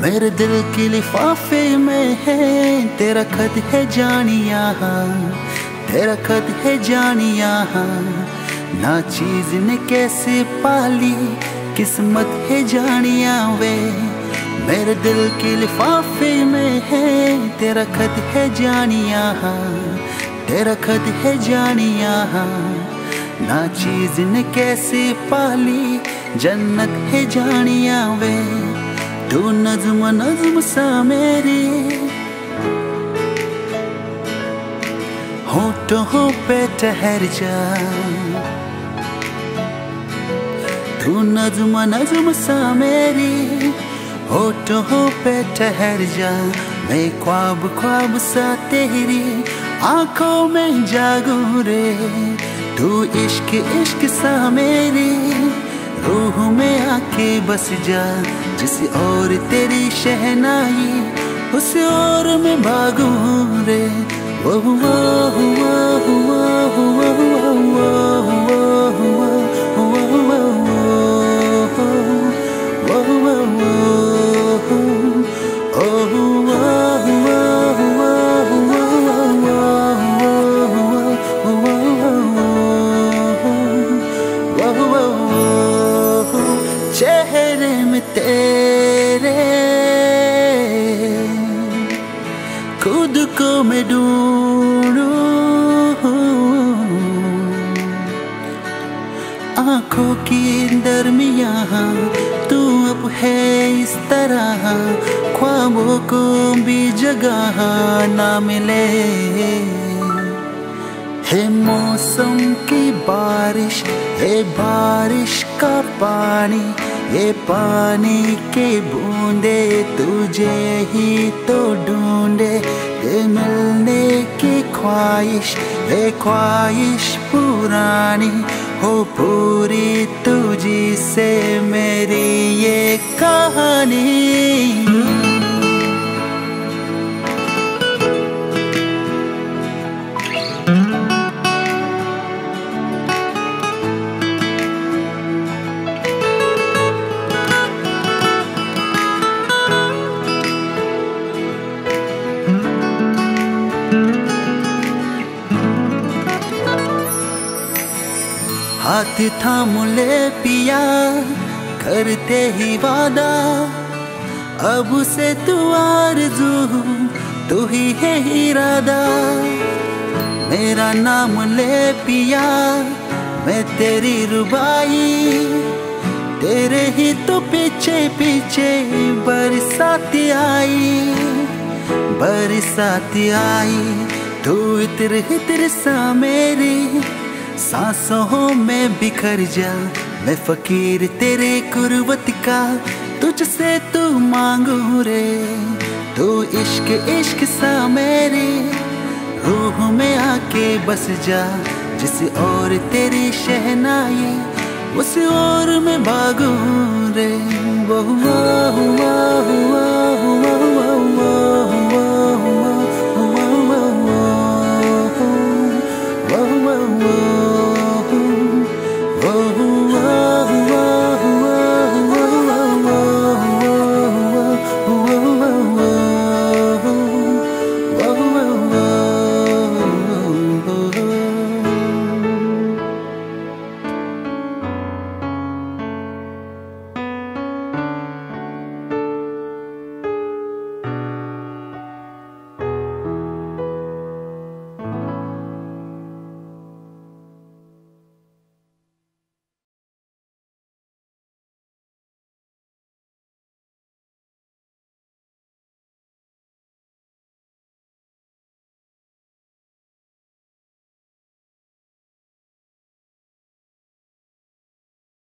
मेरे दिल के लिफाफे में है, तेरा खत है जानिया तेरा खत है जानिया ना चीज़ ने कैसे पाली, किस्मत है जानिया वे। मेरे दिल के लिफाफे में है, तेरा खत है जानिया तेरा खत है जानिया ना चीज़ ने कैसे पाली, जन्नत है जानिया वे। नज्म सा मेरी होठों पे ठहर जा। तू नज्म नज्म सा मेरी होठों पे ठहर जा। मैं ख्वाब ख्वाब सा तेरी आँखों में जागू रे। तू इश्क इश्क सा मेरी रूह में आके बस जा। जिस और तेरी शहनाई उस और मैं भागू रे। वो हुआ हुआ हुआ। खुद को मैं ढूंढूं। आँखों की दरमिया, तू अब है इस तरह। ख्वाबों को भी जगह ना मिले। है मौसम की बारिश, है बारिश का पानी ये पानी के बूंदे तुझे ही तो ढूंढे, ये मिलने की ख्वाहिश, ये ख्वाहिश पुरानी हो पूरी तुझी से मेरी ये कहानी। हाथ थाम ले पिया, करते ही वादा। अब से तू आरज़ू, तू ही है ही इरादा। मेरा नाम ले पिया, मैं तेरी रुबाई। तेरे ही तो पीछे पीछे बरसाती आई बरसाती आई। तू इतर इतर सा मेरी सांसों में बिखर जा। मैं फकीर तेरे कुर्बत का, तुझसे तू मांगू रे। तू इश्क इश्क सा मेरे, रूह में आके बस जा। जिस और तेरी शहनाई, उस और में भागू रे। वो हुआ हुआ हुआ